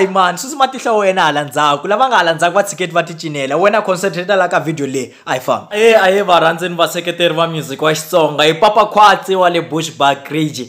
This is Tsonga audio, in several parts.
hayi mani susi matihlo wena hala ndzhaku lava nga hala ndzhaku va tshiketi va ticinela wena concentrata laka video leyi a yi famba e a ye varhandzini vaseketeri va music wa xitsonga hi papa khwatsi wa le bush bagrage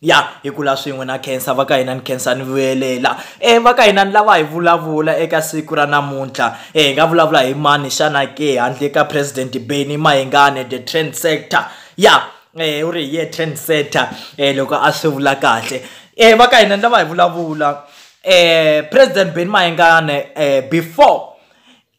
ya hi kula swin'we na khensa va ka hina ni khensa ni vuyelela e va ka hina ni lava hi vulavula eka siku ra namuntlha e hi nga vulavula hi mani xana ke handle ka president beni mahingane the trend sector ya um u ri hi ye trend sector um loko a swi vula kahle e va ka hina ni lava hi vulavula um president beni mahingane um before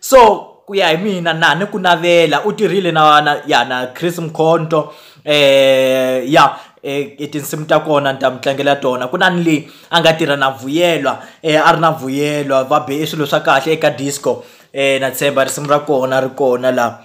so ku ya hi mina na ni ku navela u tirhile na na ya na Chris Mkhonto eh ya e eh, tinsimu ta kona ni ta mi tlangela tona ku na ni leyi a nga tirha na vuyelwa um a ri na vuyelwa va be i e swilo swa kahle eka disco um na tshemba risimu ra kona ri kona laha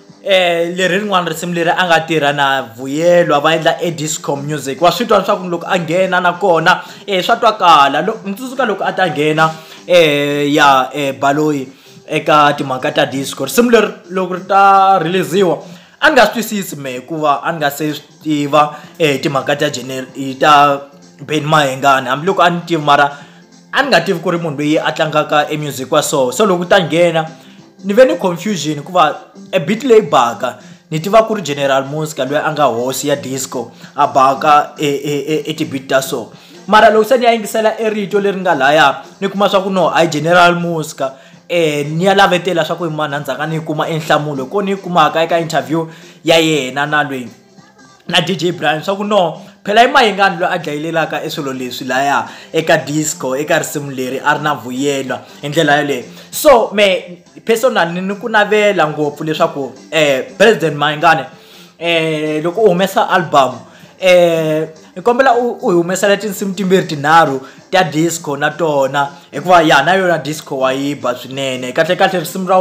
leri rin'wana risimu leri a nga tirha na vuyelwa va endla edisco music wa swi twa leswaku loko a nghena nakona um eh, swa twakala mundzuzuka loko a ta nghena um ya um baloyi eka timhaka ta disco risimu leri loko ri ta releasiwa a ni nga swi twisisi me hikuva a ni nga se swi tiva u timhaka ta ta ben mahengani hambiloko a ni tivi mara a ni nga tivi ku ri munhu loyi a tlangaka emusic wa so so loko ta nghena ni ve ni confusion hikuva e bit leyi baka ni tiva ku ri general muska loyi a nga hosi ya disco a baka etibit e, e, e ta so mara loko se ni ya yingisela erito leri nga laya ni kuma swa ku no a yi general muska um ni ya lavetela swa ku i mani a ndzhaka ni yi kuma enhlamulo hi ko ni yi kumaka eka interview ya yena na lweyi na dj brian swa ku no phela i mahingani loyi a dlayelelaka e swilo leswi laya eka disco eka risimu leri a ri na vuyelwa hi ndlela yoleyo so me personal ni ni ku navela ngopfu leswaku um president mahingani um eh, loko u humesa album um ni kombela u hi humesela tinsimu timbirhi tinharhu ta disco na tona hikuva ya na yona disco wa yiba swinene kahlekahle risimu ra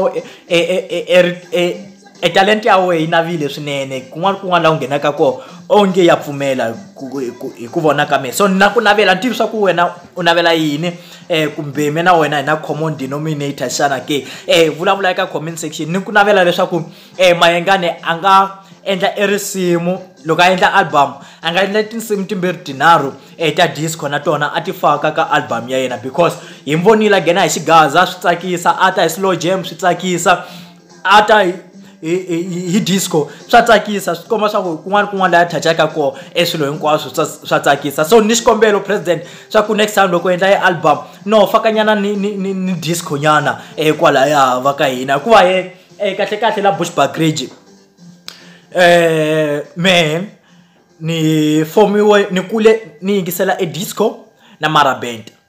e, e, e, e talent ya wena yi navile swinene kun'wana kun'wana laha u nghenaka kona onge ya pfumela hi ku vona ka mina so na ku navela ni tivi swa ku wena u navela yini um kumbe mi na wena hi na common denominator xana ke um vulavula eka comment section ni ku navela leswaku um mayengani a nga endla e risimu loko a endla album a nga endla tinsimu timbirhi tinharhu um ta disco na tona a ti faka ka album ya yena because hi mi vonile nghena hi xigaza swi tsakisa a ta hi slow jam swi tsakisa a ta hi e, e, e, disco swa tsakisa swi komba swaku ku kun'wana kun'wana laha thachaka kona e swilo hinkwaswo swa tsakisa so ni xikombelo president swa ku next time loko endla e album no fakanyana ni ni ni, ni disco nyana e kwalaya va ka hina hikuva e e la bush bagrage eh man ni fomiwe ni kule ni yingisela e disco na marabent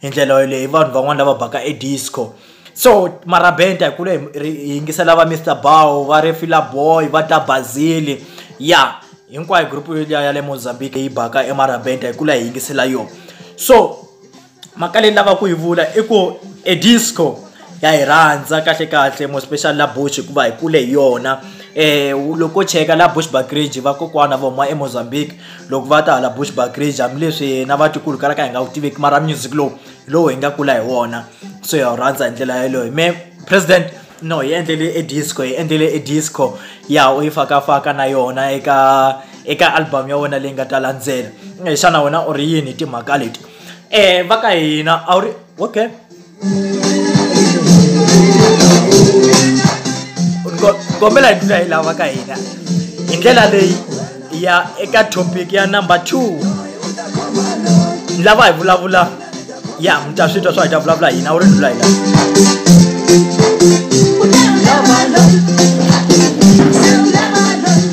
hi ndlela leyi vanhu van'wani lava baka edisco so marabenta hi kule hi yingisela va mr bow va refila boy va ta bazili ya yeah. hinkwayo group ya le mozambique yi baka emarabenta hi e kula hi yingisela yona so mhaka leyi lava ku yi vula i e ku e disco ya hi e rhandza kahlekahle mo special la bush hikuva hi kule hi yona um loko o cheka la bush backrage vakokwana va huma emozambique loko va ta hala bush backrage hambileswi na vatikulu ka la ka hi nga wu tiveki mara music lowu hi lowu hi nga kula hi wona so ya wu rhandza hi ndlela yeleyo me president no yi e endlele edisco disco yi e endlele edisco ya u yi e fakafaka na yona eka eka album ya wena leyi nga ta landzela xana wena u ri yini timhaka leti um va ka hina a wu ri okay kombela hi ndlela yi lava ka hina hi ndlela leyi ya eka topic ya number two lava hi vulavula ya mi ta swi twa swa hi ta vulavula hina wu ri ndlula hi lava Love, my love.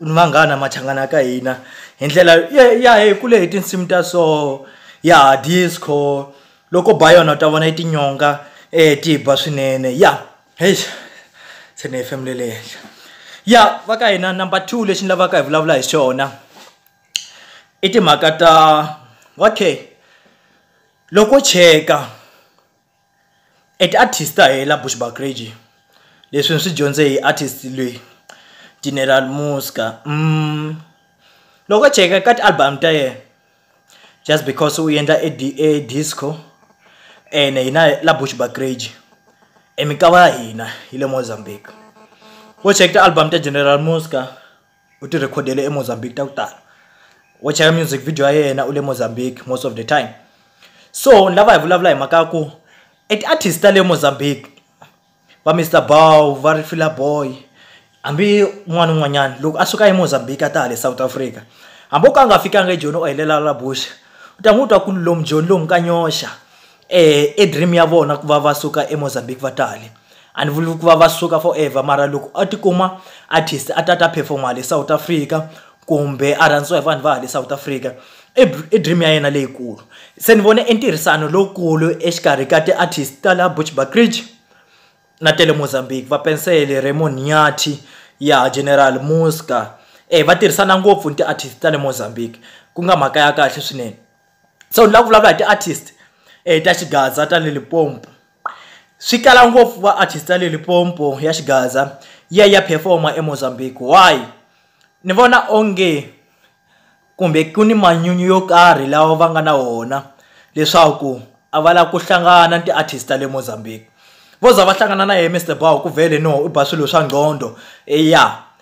manghana machangana ka hina hi ndlela ya hi kule hi tinsimu ta so ya disco loko ba yona u ta vona yi tinyonga eh ti ba swinene ya heyi se ni fm le le henhla ya va ka hina number two lexi ni lavaka hi vulavula hi xona i timhaka ta okay loko cheka et artist ta hela bushback regi leswi ni swi dyondze hi artist lweyi general muska mm. loko cheka ka ti-album ta yena just because u endla e, e disco ene hina la bush bagrage emikava ya hina yi le mozambique wo cheka ti-album ta general muska u tirhekhodele emozambique ta ku tala wo cheka music video ya yena u le mozambique most of the time so ni lava hi vulavula hi mhaka ya ku e ti-artist ta le mozambique vamr bow va rifila boy hambi un'wana un'wanyana loko a suka emozambique a ta hale south africa hambi o ka a nga fikanga ejoni o helela la bush u ta n'wi twa ku lomu joni lomu ka nyoxa um e dream ya vona ku va va suka emozambique va ta hale a ni vuli ku va va suka forever mara loko a tikuma artist a tata perfoma hale south africa kumbe a rhandziwa hi vanhu va hale south africa i e e dream ya yena leyikulu se ni vone entirhisano lowukulu exikarhi ka ti-artist ta la bush bacridge na tele Mozambique va pensele Raymond Nyathi ya General Muska eh va tirhisana ngopfu ni ti-artist ta le mozambique ku nga mhaka ya kahle swinene so ni lava ku vulavula hi ti-artist eh ta xigaza ta le limpopo swi kala ngopfu va artist ta le limpopo ya xigaza ya ya performa emozambique why ni vona onge kumbe ku ni manyunyu yo karhi lawa va nga na wona leswaku a va lava ku hlangana ni ti-artist ta le mozambique voza va hlangana na yehe mr bow ku vhele no u ba swilo swa ngqondo ya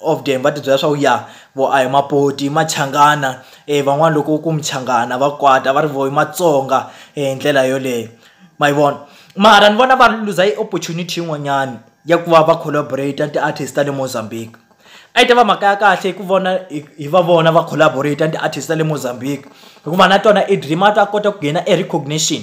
of them va tibyela swaku ya vo a hi mapoti i machangana um e, van'wani loko ku muchangana va kwata va ri vo i matsonga um ndlela yoleyo mayivona mara ni vona va luza i opportunity yin'wanyana ya ku va va collaborata ti-artist ta le mozambique a yi ta va mhaka ya kahle hi ku vona hi va vona va collaborata ti-artist ta le mozambique hikuva na tona i dream a ta kota ku nghena erecognition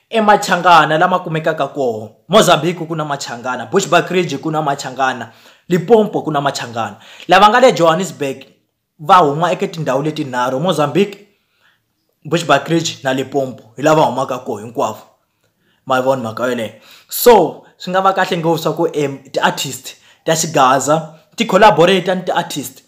i machangana lama kumekaka koho mozambique ku na machangana bushbakridge ku na machangana limpopo ku na machangana lava nga le johannesburg va huma eka tindhawu leti nharhu mozambique bushback ridge na limpopo hi lava humaka koho hinkwavo ma vona mhaka yoleyo so swi nga va kahle ngopfu swa ku um ti-artist ta xigaza ti collaborate ni ti-artist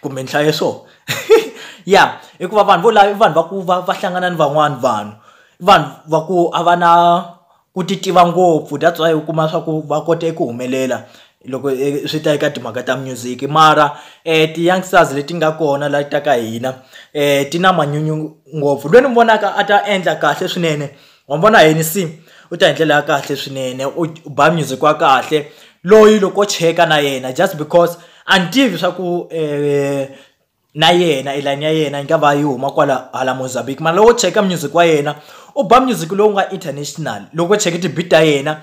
kumbe nhlaye swo ya hikuva vanhu vo lava i vanhu va ku va va hlangana ni van'wani vanhu i vanhu va ku a va na ku titiva ngopfu datswayi u kuma swa ku va kota ku humelela loko eh, swi ta eka timhaka ta music mara um ti-youngsters leti nga kona la ta ka hina um ti na manyunyu ngopfu lweyi ni vonaka a ta endla kahle swinene wa vona hensi u ta endlela ya kahle swinene u ba music wa kahle loyi loko o cheka na yena just because a ni tivi swa ku um na yena elayini ya yena yi nga va yi huma kwala hala mozambique mara loko o cheka music wa yena u ba music lowu nga international loko o cheke tibit ta yena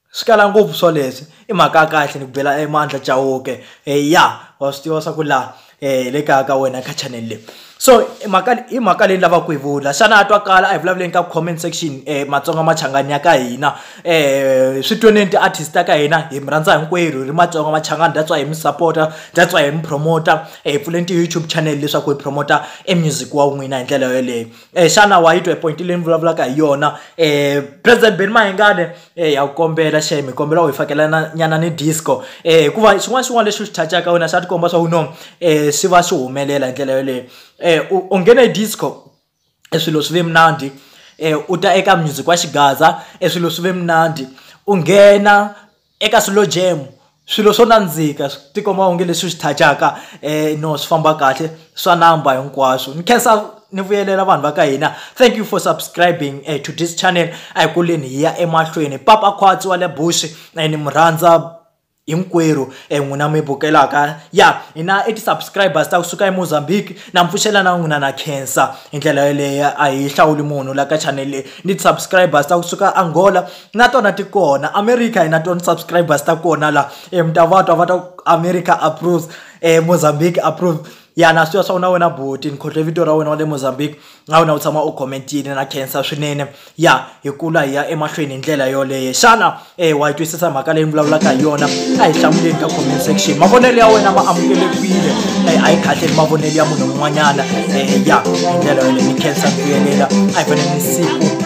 swi kala ngopfu swoleswi i mhaka ya kahle ni ku bela emandla Chauke eh ya wa swi tiva swa ku la eh le kaya ka wena ka channel leyi so mhaka hi mhaka leyi ni lavaka ku yi vula xana a twa kala a hi vulavuleni ka comment section um matsonga machangani ya ka hina um swi tweneni ti-artist ta ka hina hi mi rhandza hinkwerhu ri matsonga machangani that's hi mi supporta that's hi mi promota hi pfuleni ti-youtube channel leswaku hi promota e music wa n'wina hi ndlela yoleyo um xana wa yi twa point leyi ni vulavulaka hi yona um president ben mahingane um ya ku kombela xe mi kombela ku hi fakelanyana ni disco um hikuva xin'wana xin'wana lexi u xi thachaka wena xa tikomba swa ku no um swi va swi humelela hi ndlela yoleyo um eh ungena hi disco eswilo swi ve mnandi eh u ta eka music wa xigaza eswilo swi ve mnandi u nghena eka slow jam swilo swo nandzika tikomba onge leswi swi thachaka eh no swi famba kahle swa number hinkwaswo ni khensa ni vuyelela vanhu va ka hina thank you for subscribing eh, to this channel a hi kuleni hi ya emahlweni papa khwatsi wa le bush ni murhandza hinkwerhu eh, n'wina mi bukelaka ya hina i ti-subscribers ta kusuka emozambique na mpfuxela na n'wina na khensa hi ndlela yoleyo a hi hlawuli munhu la ka channel leyi ni ti-subscribers ta kusuka angola na tona ti kona america hi na tona subscribers ta kona laha eh, mi ta va va ta america approves um eh, mozambique approve ya na swi ya swa wena wena buti ni khotle vito ra wena wa le mozambique nga wena u tshama u khomentile na cancer swinene ya hi kula hi ya emahlweni hi ndlela yoleyo xana eh wa yi twisisa mhaka leyi vulavulaka hi yona a hi hlamuleni ka comment section mavonelo ya wena ma amukelekile eh, a hi khahleli mavonelo ya munhu un'wanyana eh, eh ya hi ndlela yoleyo ni khensa ni vuyelela a hi fanele ni siku